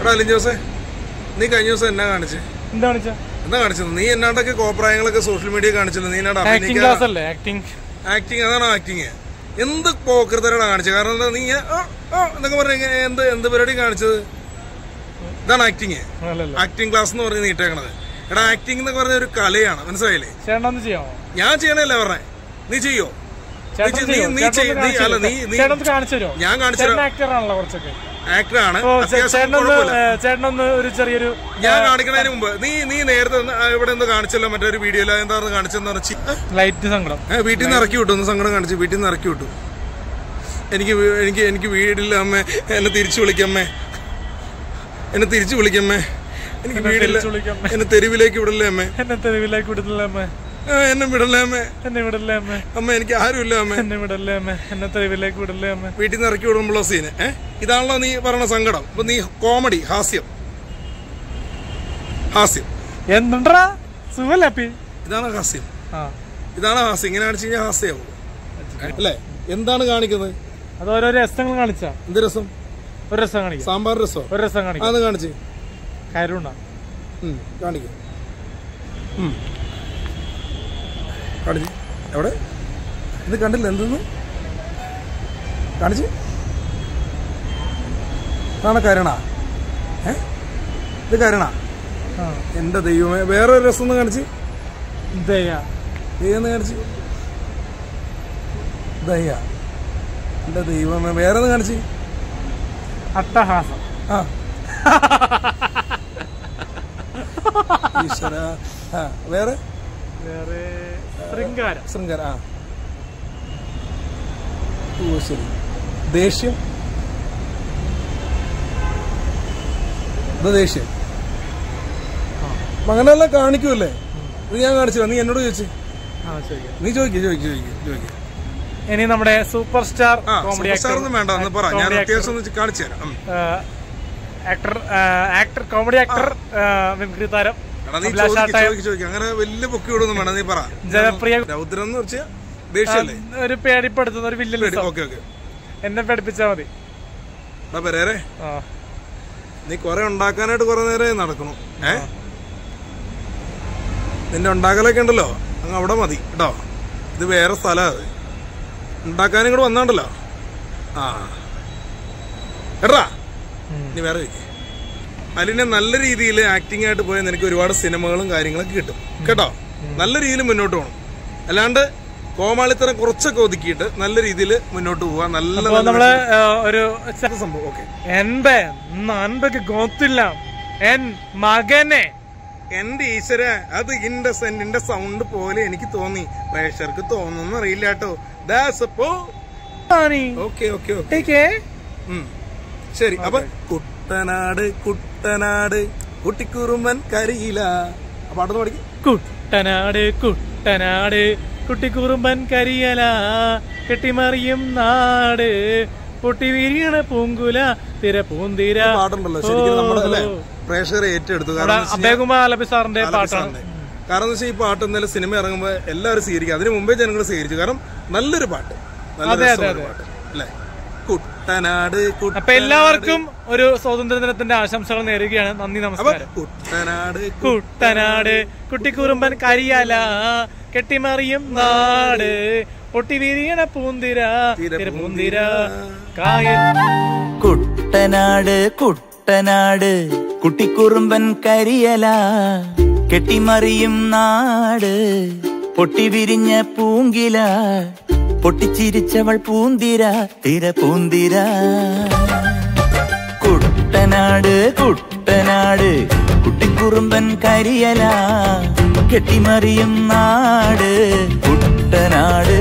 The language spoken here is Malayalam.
എടാ അലിൻ ജോസേ നീ കഴിഞ്ഞ ദിവസം എന്നാ കാണിച്ച്? എന്താ കാണിച്ചത്? നീ എന്നാണ്ടൊക്കെ കോപ്രായങ്ങളൊക്കെ സോഷ്യൽ മീഡിയ കാണിച്ചത് നീ എന്നാ ആക്ടിംഗ് ആക്ടിങ് അതാണ് ആക്ടിങ് എന്ത് പോക്കൃതരാണ് കാണിച്ചത് കാരണം എന്താ നീ എന്നൊക്കെ പറഞ്ഞ എന്ത് എന്ത് പരിപാടി കാണിച്ചത്? ഇതാണ് ആക്ടിങ് ആക്ടിങ് ക്ലാസ് എന്ന് പറഞ്ഞ് നീട്ടേക്കണത്. എടാ ആക്ടിങ് എന്നൊക്കെ പറഞ്ഞ ഒരു കലയാണ്. മനസ്സിലായില്ലേ? ഞാൻ ചെയ്യണല്ലേ പറഞ്ഞേ? നീ ചെയ്യോ? നീ- നീ അല്ല, നീ- ഒന്ന് കാണിച്ചു ഞാൻ കാണിച്ചു കുറച്ചൊക്കെ. ആക്ടറാണ്. ചേട്ടനൊന്ന് ഒരു ചെറിയൊരു ഞാൻ കാണിക്കുന്നതിന് മുമ്പ് നീ നീ നേരത്തെ ഇവിടെ ഒന്ന് കാണിച്ചല്ലോ മറ്റൊരു വീഡിയോയിൽ എന്താണെന്ന് കാണിച്ചെന്ന് പറഞ്ഞ് ലൈറ്റ് സങ്കടം. വീട്ടിൽ നിന്ന് ഇറക്കി വിട്ടു ഒന്ന് സങ്കടം കാണിച്ചു വീട്ടിൽ നിന്ന് ഇറക്കി വിട്ടു. എനിക്ക് എനിക്ക് എനിക്ക് വീടില്ല അമ്മേ. എന്നെ തിരിച്ചു വിളിക്കമ്മേ എന്നെ തിരിച്ചു വിളിക്കമ്മേ എനിക്ക് വീടില്ല. എന്നെ തെരുവിലേക്ക് വിടല്ലേ അമ്മേ. എന്നെ തെരുവിലേക്ക് വിടുന്നില്ല അമ്മ. എന്നെ വിടല്ലേ അമ്മ? എന്നെ വിടല്ലേ അമ്മ? അമ്മ എനിക്ക് ആരുമില്ല അമ്മ. എന്നെ വിടല്ലേ അമ്മ? എന്നെ തെരുവിലേക്ക് വിടല്ലേ അമ്മ? വീട്ടിൽ നിന്ന് ഇറക്കി വിടുമ്പോഴുള്ള സീന് ഏഹ് ഇതാണല്ലോ നീ പറഞ്ഞ സങ്കടം. അപ്പൊ നീ കോമഡി ഹാസ്യം. ഹാസ്യം. എന്തുണ്ടാ? സുഖല്ലേ ഇതാണോ ഹാസ്യം. ഇതാണ് ഹാസ്യം. ഇങ്ങനെ കാണിച്ചു കഴിഞ്ഞാൽ ഹാസ്യമാവും അല്ലേ? എന്താണ് കാണിക്കുന്നത്? അത് ഓരോ രസങ്ങൾ കാണിച്ച. എന്ത് രസം? ഒരു രസം കാണിക്കും. സാമ്പാർ രസം? ഒരു രസം കാണിക്കും. അത് കാണിച്ച്? കരുണ. കാണിക്ക്. കാണിച്ച്. എവിടെ? ഇത് കണ്ടില്ല. എന്തെന്ന്? കാണിച്ച്. ഇതാണ് കരുണ. ഏ? ഇത് കരുണ. എന്റെ ദൈവമേ വേറെ ഒരു രസം ഒന്ന് കാണിച്ച്. ദയ. ദൈവം കാണിച്ച്. ദയ. എന്റെ ദൈവമേ വേറെ ഒന്ന് കാണിച്ച്. അട്ടഹാസം. ആ. ഈശ്വര. ആ വേറെ? വേറെ ശൃംഗാര. ശൃംഗാര ആ. ഓ ശരി. ദേഷ്യം? ദേഷ്യം? മകനെല്ലാം കാണിക്കൂല്ലേ ഇത് ഞാൻ കാണിച്ചില്ല. നീ എന്നോട് ചോദിച്ചു. നീ ചോദിക്കും ചോദിക്കും ചോദിക്കും ചോദിക്കും. ഇനി നമ്മുടെ സൂപ്പർ സ്റ്റാർ കോമഡി വേണ്ട പറ. ഞാൻ അത്യാവശ്യം കാണിച്ചു തരാം. Actor actor comedy actor mimicry താരം. അങ്ങനെ വലിയ പൊക്കി വിടൊന്നും വേണ്ട നീ പറ. ജനപ്രിയ രൗദ്രം എന്ന് വെച്ചാൽ ഒരു പേടിപ്പെടുത്തുന്ന ഒരു വില്ലൻ ഓക്കെ ഓക്കെ. എന്നെ പേടിപ്പിച്ചാ മതി. പെരേരെ. നീ കൊറേ ഉണ്ടാക്കാനായിട്ട് കൊറേ നേരം നടക്കണം. ഏ? നിന്റെ ഉണ്ടാക്കലൊക്കെ ഉണ്ടല്ലോ? അങ്ങ് അവിടെ മതി കേട്ടോ. ഇത് വേറെ സ്ഥലമാണ് ഉണ്ടാക്കാനും കൂടെ വന്നാണ്ടല്ലോ. ആ. എടാ നീ വേറെ ചോദിക്കേ. അലിനെ നല്ല രീതിയിൽ ആക്ടിംഗ് ആയിട്ട് പോയാൽ നിനക്ക് ഒരുപാട് സിനിമകളും കാര്യങ്ങളൊക്കെ കിട്ടും. കേട്ടോ? നല്ല രീതിയിൽ മുന്നോട്ട് പോകണം അല്ലാണ്ട് കോമാളിത്തരം കുറച്ചൊക്കെ ഒതുക്കിയിട്ട് നല്ല രീതിയിൽ മുന്നോട്ട് പോവാ. നല്ല നമ്മളെ ഒരു സംഭവം. ഓക്കെ. എൻപെ അൻപക്ക് ഗോത്തില്ല. എൻ മകനെ. എന്റെ ഈശ്വര അത് ഇൻഡസെന്റിന്റെ സൗണ്ട് പോലെ എനിക്ക് തോന്നി. പ്രേക്ഷകർക്ക് തോന്നുന്നു അറിയില്ല കേട്ടോ. ദാസപ്പോ. Okay okay. ശരി. അപ്പൊ കുട്ടനാട് കുട്ടനാട് കുട്ടിക്കുറുമ്പൻ കരിയില. പാട്ടൊന്ന് പഠിക്കും. കുട്ടനാട് കുട്ടനാട് കുട്ടിക്കുറുമ്പൻ കരിയല. കെട്ടിമറിയും നാട്. പൊട്ടി വിരിയണ പൂങ്കുല തിര പൂന്തിര പാട്ടുണ്ടല്ലോ ശരിക്കും നമ്മുടെ അല്ലെ? പ്രേക്ഷകരെ ഏറ്റെടുത്തു. അഭയകുമാർ ആലപ്പി സാറിന്റെ പാട്ടാണ്. കാരണം എന്ന് വെച്ചാൽ ഈ പാട്ട് എന്തായാലും സിനിമ ഇറങ്ങുമ്പോൾ എല്ലാവരും സ്വീകരിക്കും. അതിന് മുമ്പേ ജനങ്ങൾ സ്വീകരിച്ചു. കാരണം നല്ലൊരു പാട്ട്. നല്ല പാട്ട്. അല്ലെ? കുട്ടനാട് കുട്ട അപ്പൊ എല്ലാവർക്കും ഒരു സ്വാതന്ത്ര്യ ദിനത്തിന്റെ ആശംസകൾ നേരുകയാണ്. നന്ദി നമസ്കാരം. കുട്ടനാട് കുട്ടനാട് കുട്ടിക്കുറുമ്പൻ കരിയല കെട്ടിമറിയും നാട് പൊട്ടി വിരിയണ പൂന്തിര തിര പൂന്തിര കായ കുട്ടനാട് കുട്ടനാട് കുട്ടിക്കുറുമ്പൻ കരിയല കെട്ടിമറിയും നാട് പൊട്ടിവിരിഞ്ഞ പൂങ്കില പൊട്ടിച്ചിരിച്ചവൾ പൂന്തിര തിര പൂന്തിര. കുട്ടനാട് കുട്ടനാട് കുട്ടിക്കുറുമ്പൻ കരിയല കെട്ടിമറിയും നാട് കുട്ടനാട്.